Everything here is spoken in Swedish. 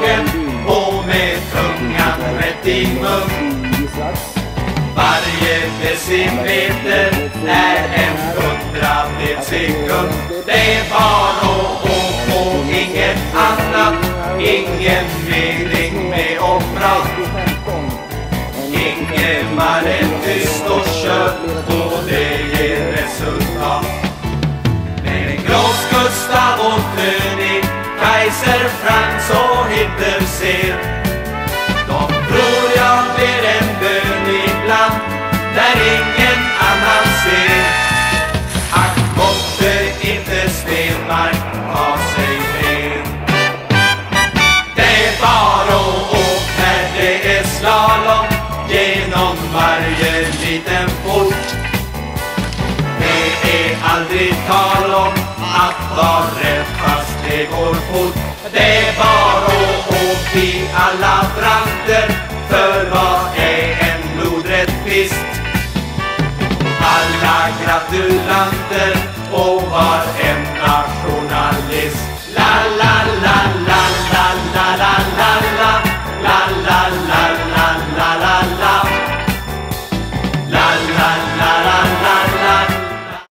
magen och med tungan rätt i mun. Varje decimeter är en hundradels sekund. Det är bara och, och inget annat, ingen mening med opera. Kaiser, Frans och Hitler ser. De tror jag ber en bön ibland där ingen annan ser. Ack måtte inte Stenmark ha sig ren. Det är bara att åka när det är slalom genom varje liten port. Det är aldrig tal om att vara rädd fort. Det är bara att åka i alla branter för vad är en lodrätt pist? Alla gratulanter och var